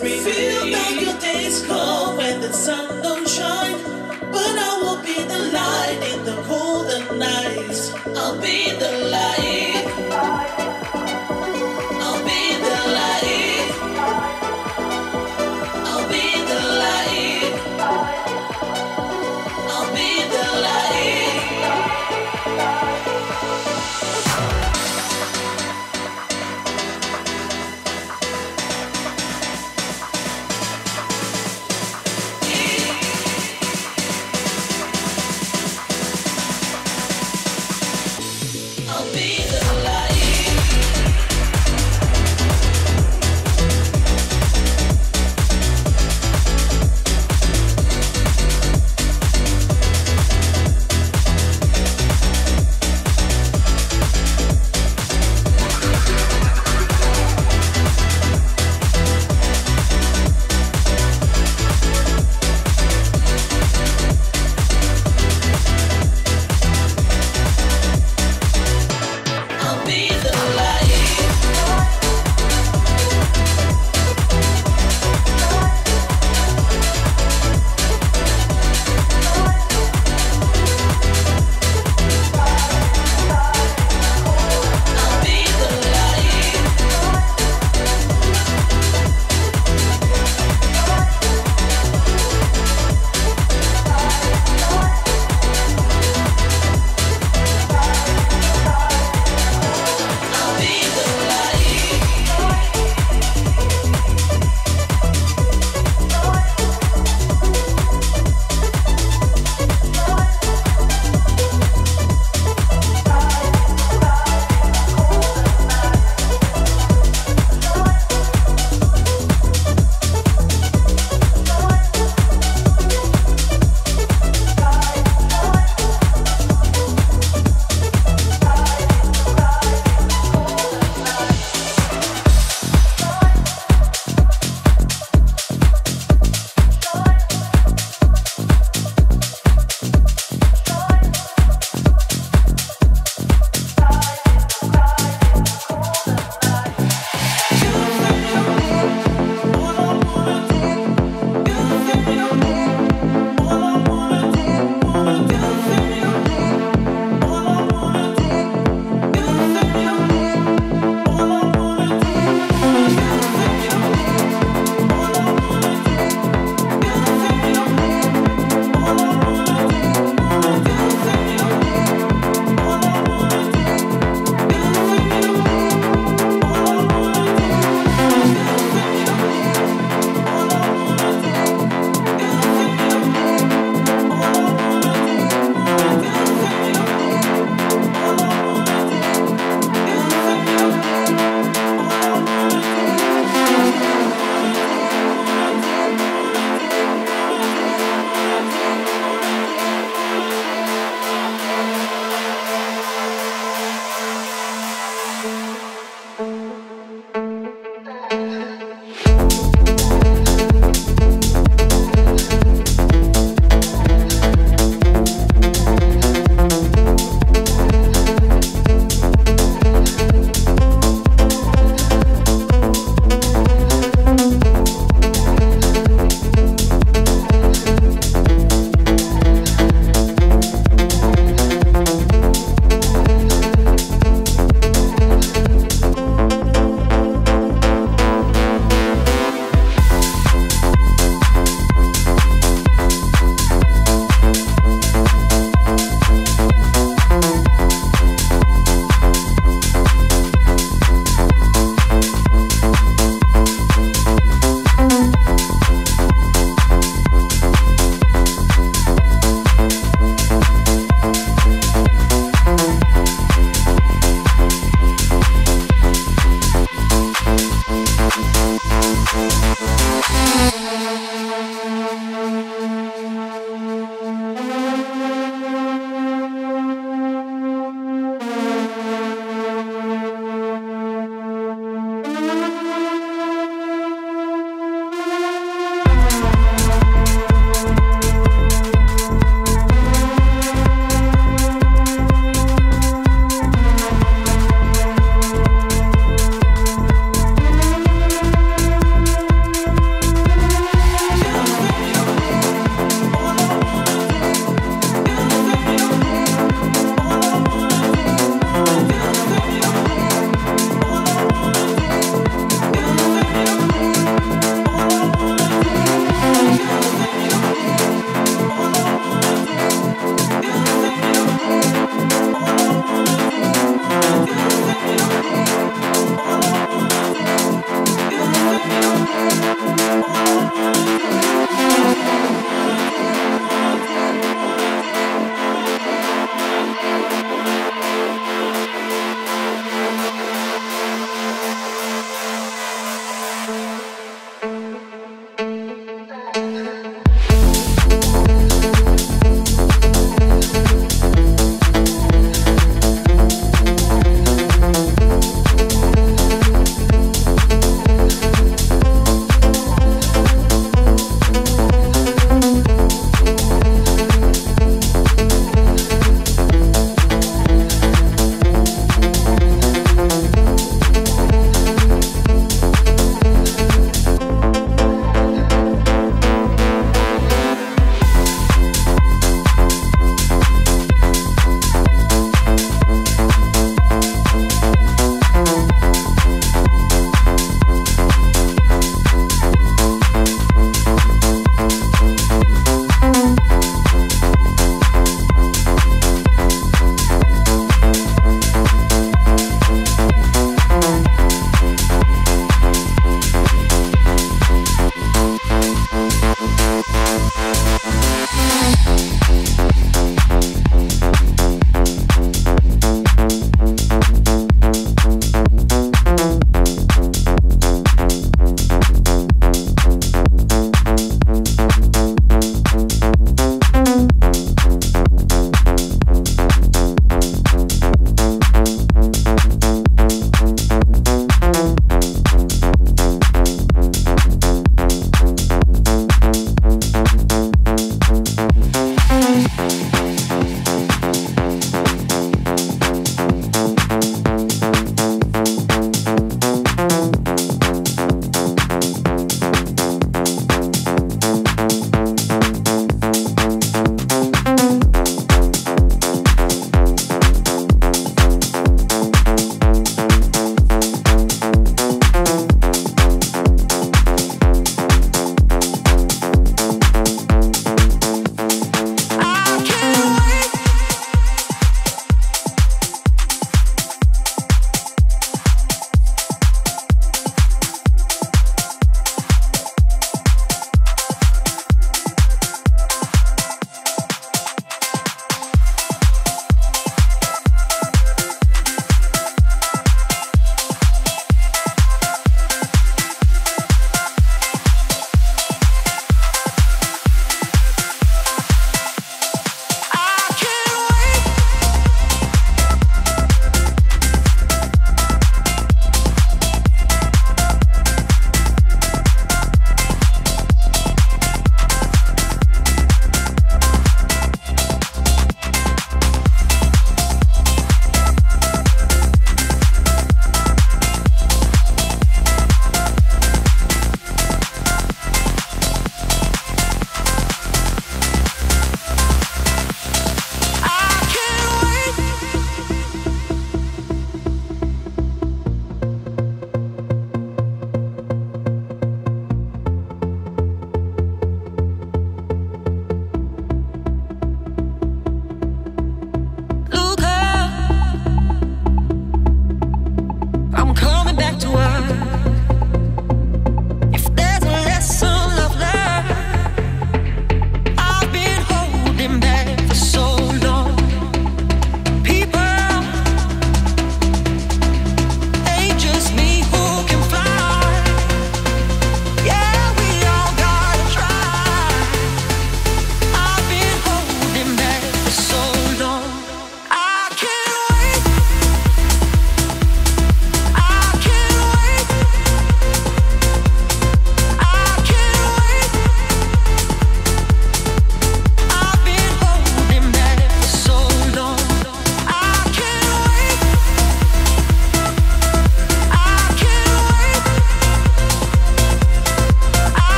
Feel like your days cold when the sun don't shine.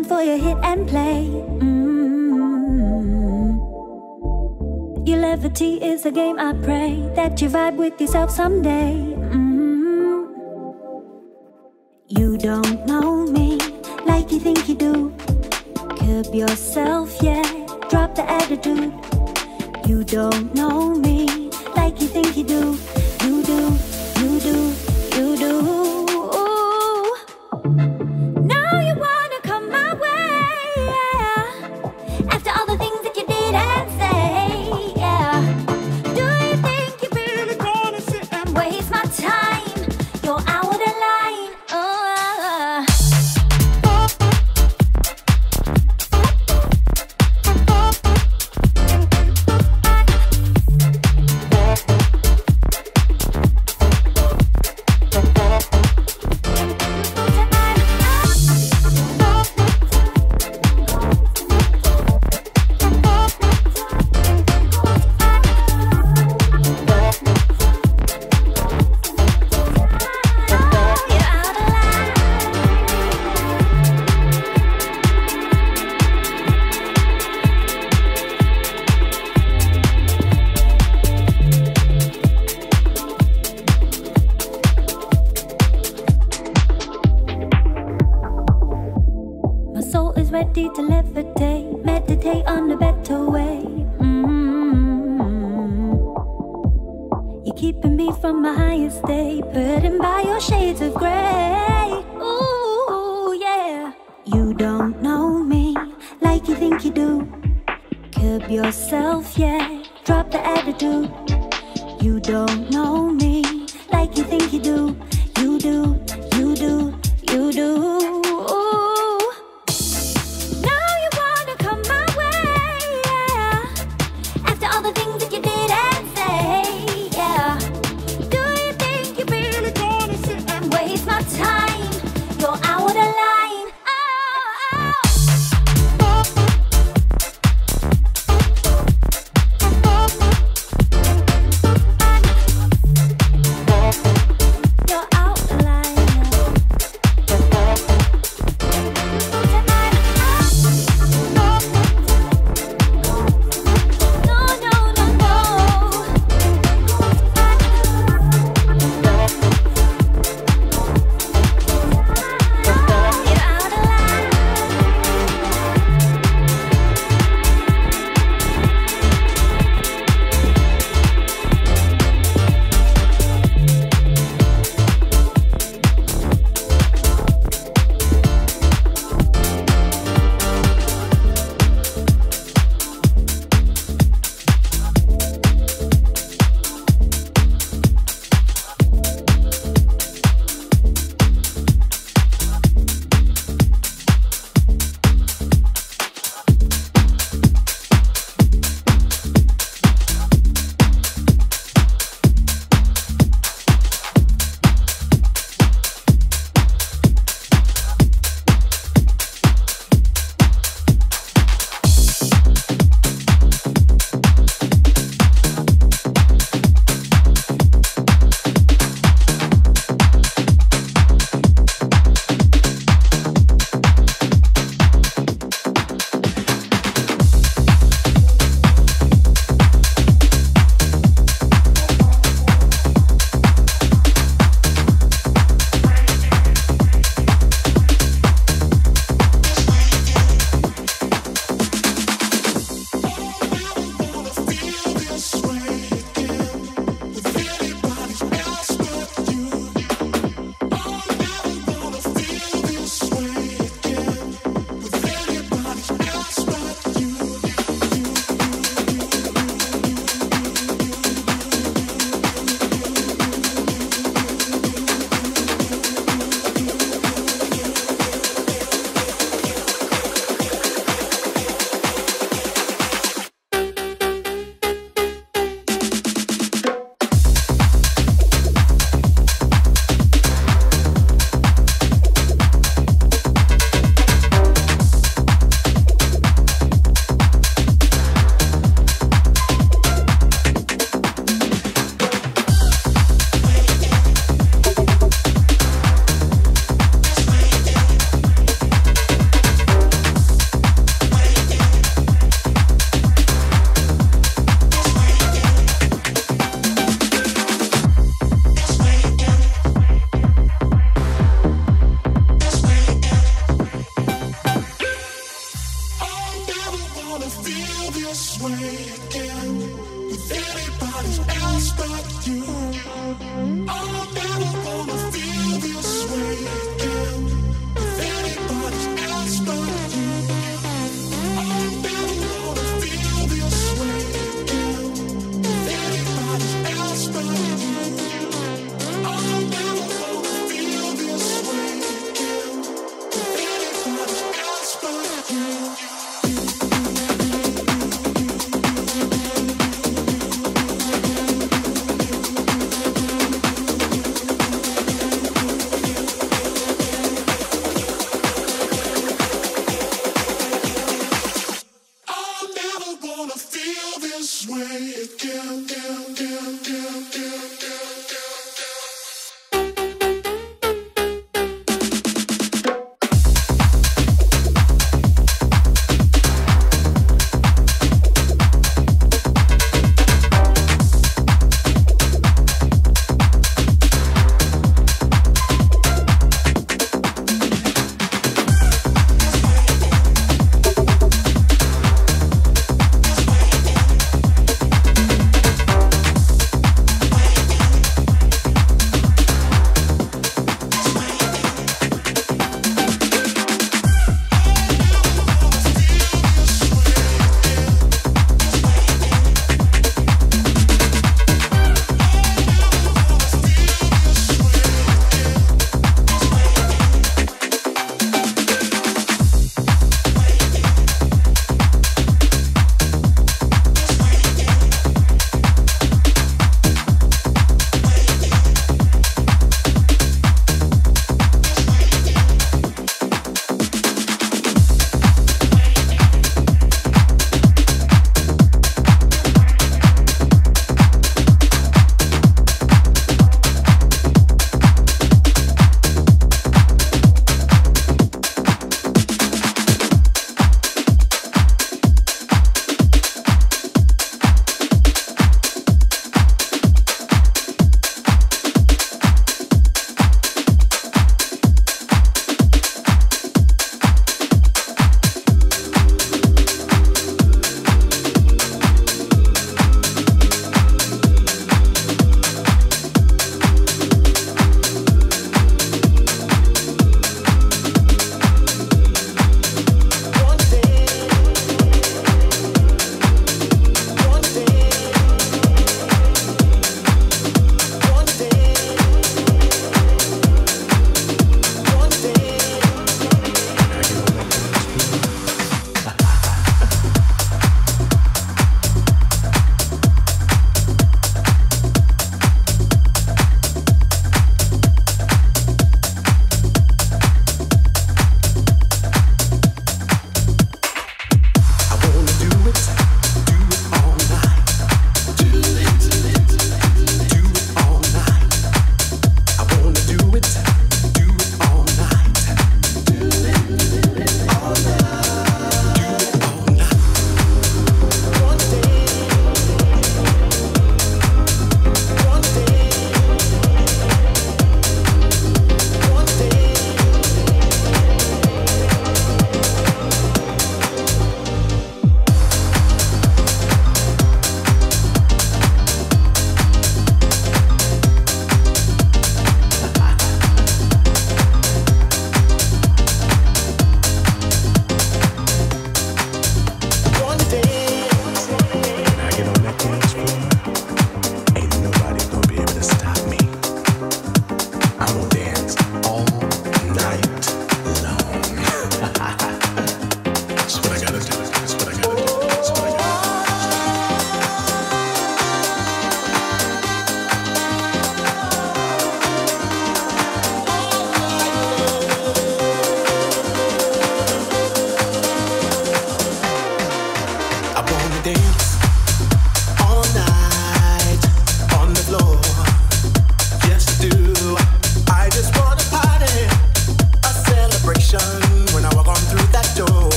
Time for your hit and play. Mm-hmm. Your levity is a game. I pray that you vibe with yourself someday. Mm-hmm. You don't know me like you think you do. Curb yourself, yeah. Drop the attitude. You don't know me like you think you do. You do, you do,